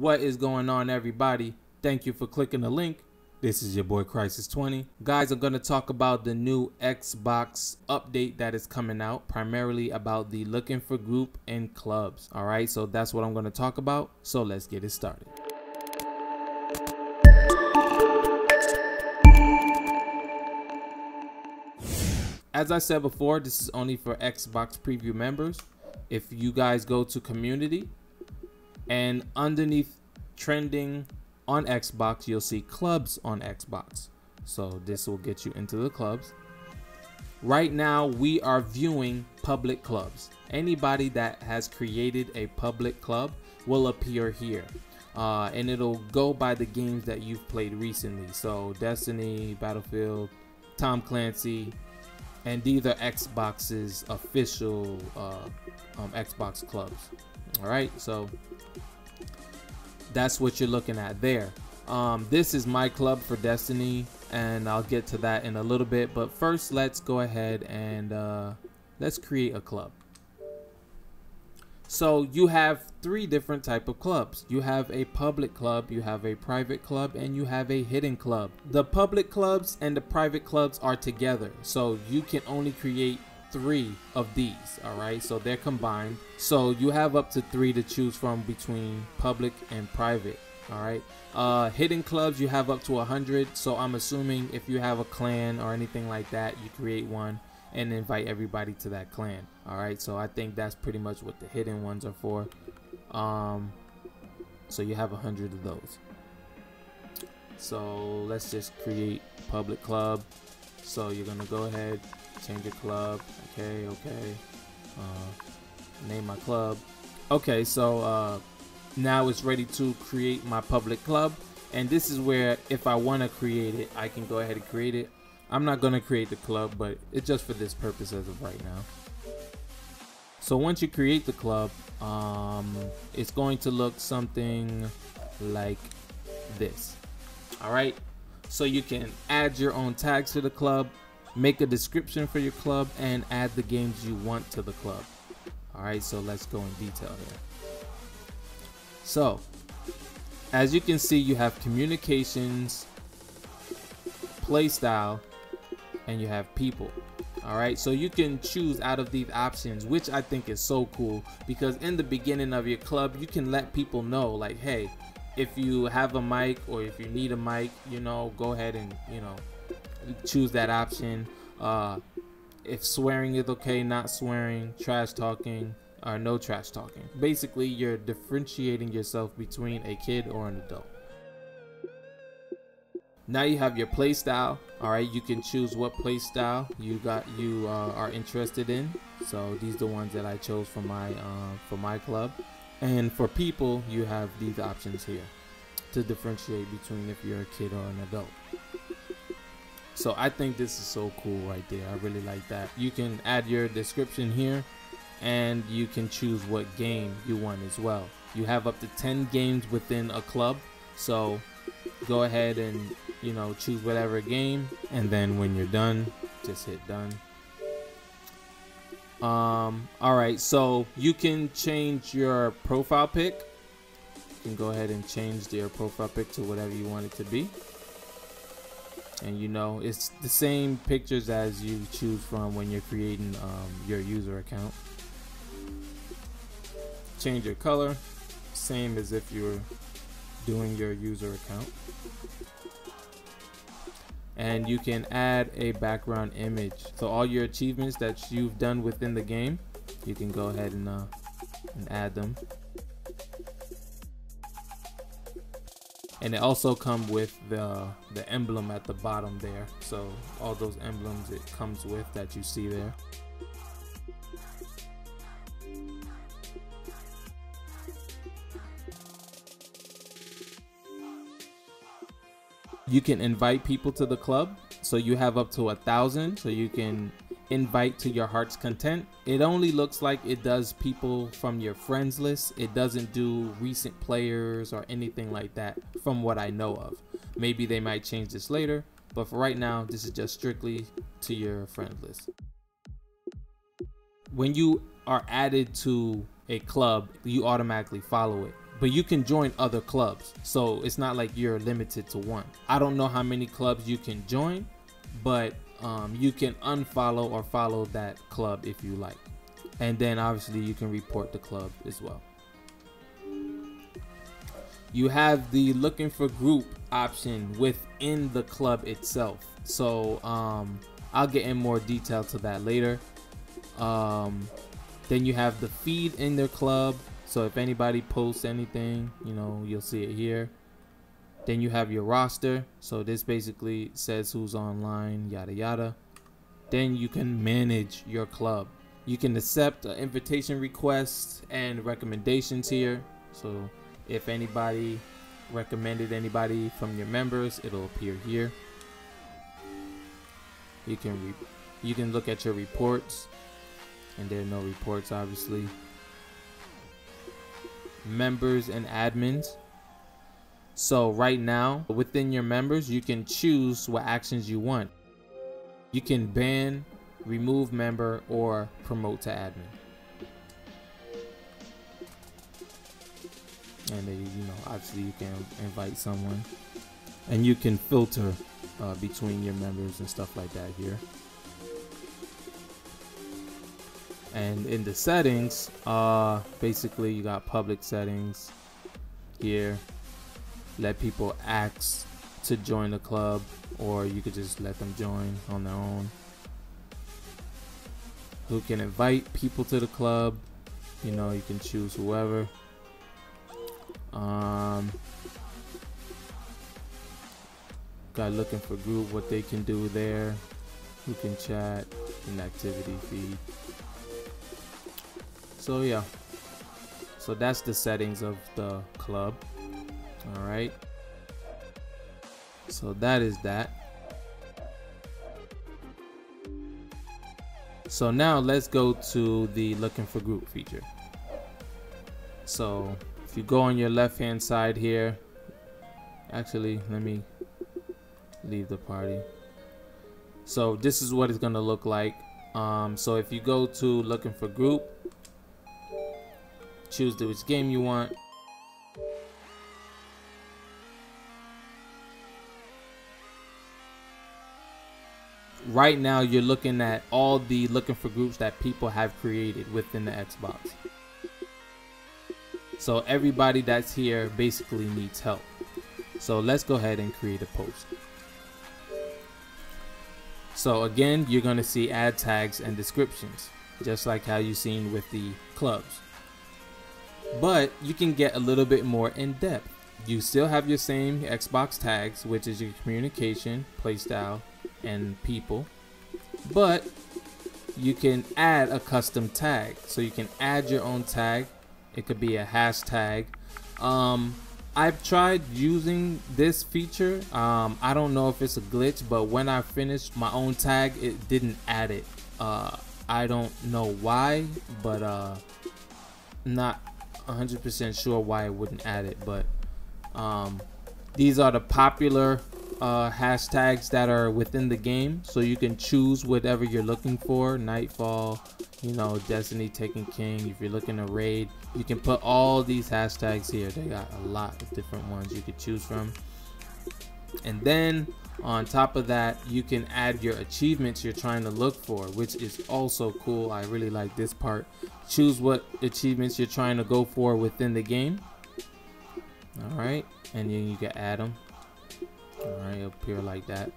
What is going on, everybody? Thank you for clicking the link. This is your boy Kriziz 20. Guys, I'm going to talk about the new Xbox update that is coming out, primarily about the looking for group and clubs. All right, so that's what I'm going to talk about. So let's get it started. As I said before, this is only for Xbox preview members. If you guys go to community and underneath trending on Xbox, you'll see clubs on Xbox. So this will get you into the clubs. Right now, we are viewing public clubs. Anybody that has created a public club will appear here. Uh, and it'll go by the games that you've played recently. So Destiny, Battlefield, Tom Clancy, and these are Xbox's official uh, um, Xbox clubs. All right, so that's what you're looking at there. Um, this is my club for Destiny, and I'll get to that in a little bit. But first, let's go ahead and uh, let's create a club. So you have three different type of clubs. You have a public club, you have a private club, and you have a hidden club. The public clubs and the private clubs are together. So you can only create three of these all right? So they're combined. So you have up to three to choose from between public and private all right? Uh hidden clubs you have up to a hundred. So i'm assuming if you have a clan or anything like that you create one and invite everybody to that clan all right? So i think that's pretty much what the hidden ones are for. Um so you have a hundred of those. So let's just create public club. So you're gonna go ahead change your club. Okay okay. Uh, name my club. Okay so uh, now it's ready to create my public club. And this is where if I want to create it I can go ahead and create it. I'm not gonna create the club but it's just for this purpose as of right now. So once you create the club um, it's going to look something like this. All right? So you can add your own tags to the club make a description for your club and add the games you want to the club. All right so let's go in detail here. So as you can see you have communications playstyle and you have people. All right so you can choose out of these options which i think is so cool because in the beginning of your club you can let people know like hey if you have a mic or if you need a mic you know go ahead and you know choose that option. Uh, if swearing is okay, not swearing, trash talking, or no trash talking. Basically, you're differentiating yourself between a kid or an adult. Now you have your play style. All right, you can choose what play style you got you uh, are interested in. So these are the ones that I chose for my uh, for my club. And for people, you have these options here to differentiate between if you're a kid or an adult. So I think this is so cool right there. I really like that. You can add your description here and you can choose what game you want as well. You have up to 10 games within a club. So go ahead and, you know, choose whatever game. And then when you're done, just hit done. Um, all right. So you can change your profile pic. You can go ahead and change your profile pic to whatever you want it to be and you know it's the same pictures as you choose from when you're creating um, your user account. Change your color same as if you're doing your user account. And you can add a background image. So all your achievements that you've done within the game you can go ahead and, uh, and add them and it also come with the the emblem at the bottom there. So all those emblems it comes with that you see there. You can invite people to the club. So you have up to a thousand. So you can invite to your heart's content. It only looks like it does people from your friends list. It doesn't do recent players or anything like that from what I know of. Maybe they might change this later, but for right now, this is just strictly to your friend list. When you are added to a club, you automatically follow it. but you can join other clubs. So it's not like you're limited to one. I don't know how many clubs you can join, but um, you can unfollow or follow that club if you like. And then obviously you can report the club as well. You have the looking for group option within the club itself. So um, I'll get in more detail to that later. Um, then you have the feed in their club. So if anybody posts anything, you know, you'll see it here. Then you have your roster. So this basically says who's online, yada yada. Then you can manage your club. You can accept invitation requests and recommendations here. So if anybody recommended anybody from your members, it'll appear here. You can you can look at your reports and there are no reports obviously. Members and admins. So right now, within your members, you can choose what actions you want. You can ban, remove member, or promote to admin. And then, you know, obviously you can invite someone. And you can filter uh, between your members and stuff like that here. And in the settings, uh, basically you got public settings here let people ask to join the club or you could just let them join on their own. Who can invite people to the club? You know you can choose whoever. Um got looking for group what they can do there. Who can chat in activity feed. So yeah. So that's the settings of the club all right. So that is that. So now let's go to the looking for group feature. So if you go on your left hand side here actually let me leave the party. So this is what it's gonna look like. Um, so if you go to looking for group choose which game you want right now you're looking at all the looking for groups that people have created within the Xbox. So everybody that's here basically needs help. So let's go ahead and create a post. So again, you're going to see ad tags and descriptions, just like how you've seen with the clubs. But you can get a little bit more in depth. You still have your same Xbox tags, which is your communication, playstyle, and people but you can add a custom tag. So you can add your own tag. It could be a hashtag. Um, I've tried using this feature. Um, I don't know if it's a glitch but when I finished my own tag it didn't add it. Uh, I don't know why but uh, not 100% sure why it wouldn't add it but um, these are the popular uh, hashtags that are within the game. So you can choose whatever you're looking for. Nightfall you know destiny taken king. If you're looking to raid you can put all these hashtags here. They got a lot of different ones you could choose from. And then on top of that you can add your achievements you're trying to look for which is also cool. I really like this part. Choose what achievements you're trying to go for within the game. All right. And then you can add them Alright, up here like that.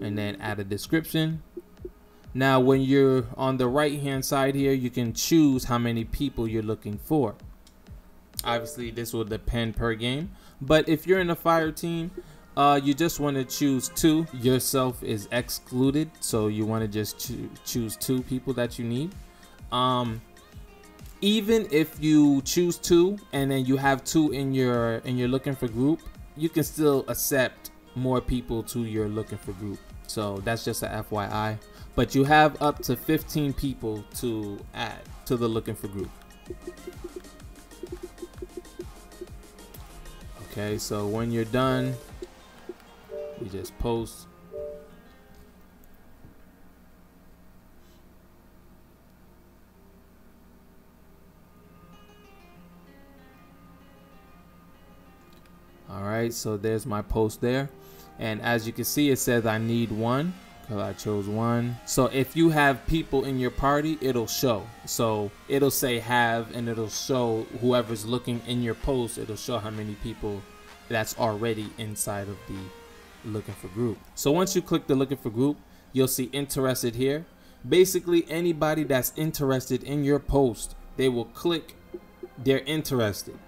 And then add a description. Now, when you're on the right hand side here, you can choose how many people you're looking for. Obviously, this will depend per game. But if you're in a fire team, uh, you just want to choose two. Yourself is excluded, so you want to just cho choose two people that you need. Um, even if you choose two and then you have two in your and you're looking for group you can still accept more people to your looking for group. So that's just a fyi but you have up to 15 people to add to the looking for group. Okay so when you're done you just post right? So there's my post there. And as you can see it says I need one because I chose one. So if you have people in your party it'll show. So it'll say have and it'll show whoever's looking in your post it'll show how many people that's already inside of the looking for group. So once you click the looking for group you'll see interested here. Basically anybody that's interested in your post they will click they're interested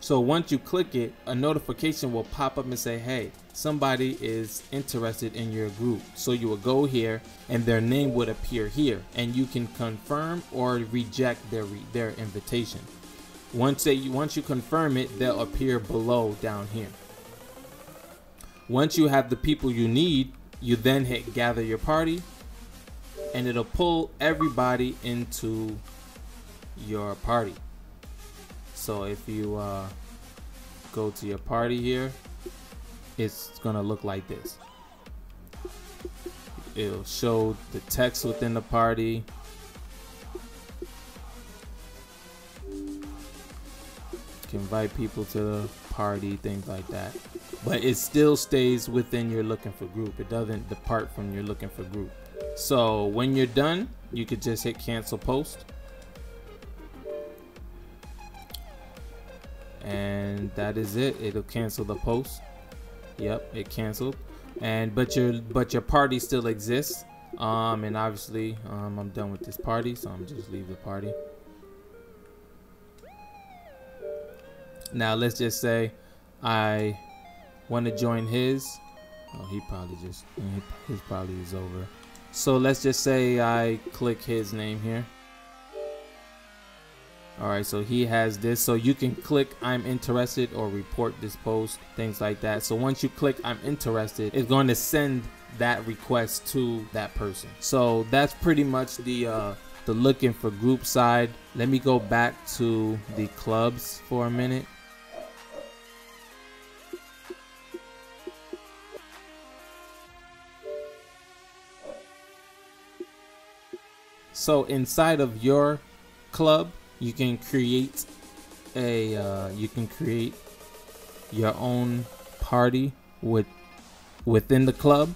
so once you click it, a notification will pop up and say, hey, somebody is interested in your group. So you will go here and their name would appear here and you can confirm or reject their their invitation. Once they once you confirm it, they'll appear below down here. Once you have the people you need, you then hit gather your party and it'll pull everybody into your party. So if you uh, go to your party here, it's gonna look like this. It'll show the text within the party. Can invite people to the party, things like that. But it still stays within your looking for group. It doesn't depart from your looking for group. So when you're done, you could just hit cancel post. And that is it. It'll cancel the post. Yep it canceled. And but your but your party still exists. Um and obviously um i'm done with this party so i'm just leave the party. Now let's just say i want to join his. Oh he probably just his probably is over. So let's just say i click his name here all right so he has this. So you can click i'm interested or report this post things like that. So once you click i'm interested it's going to send that request to that person. So that's pretty much the uh the looking for group side. Let me go back to the clubs for a minute. So inside of your club you can create a uh, you can create your own party with within the club.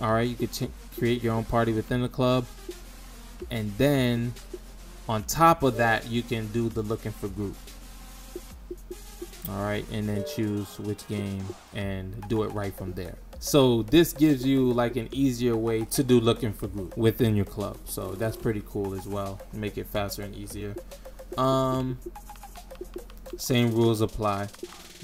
All right you could create your own party within the club. And then on top of that you can do the looking for group. All right and then choose which game and do it right from there. So this gives you like an easier way to do looking for group within your club. So that's pretty cool as well. Make it faster and easier um, same rules apply.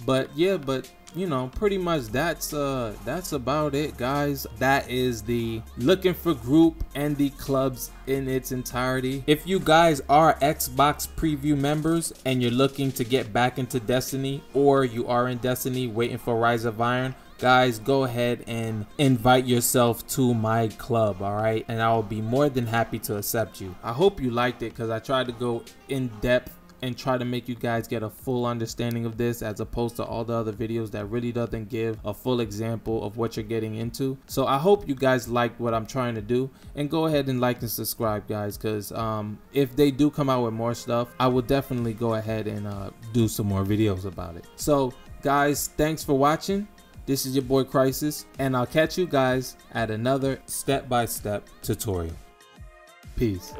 But yeah, but you know, pretty much that's uh that's about it, guys. That is the looking for group and the clubs in its entirety. If you guys are Xbox preview members and you're looking to get back into Destiny or you are in Destiny waiting for Rise of Iron, guys go ahead and invite yourself to my club all right? And i will be more than happy to accept you. I hope you liked it because i tried to go in depth and try to make you guys get a full understanding of this as opposed to all the other videos that really doesn't give a full example of what you're getting into. So i hope you guys like what i'm trying to do. And go ahead and like and subscribe guys because um, if they do come out with more stuff i will definitely go ahead and uh, do some more videos about it. So guys thanks for watching this is your boy Kriziz, and I'll catch you guys at another step-by-step -step tutorial. Peace.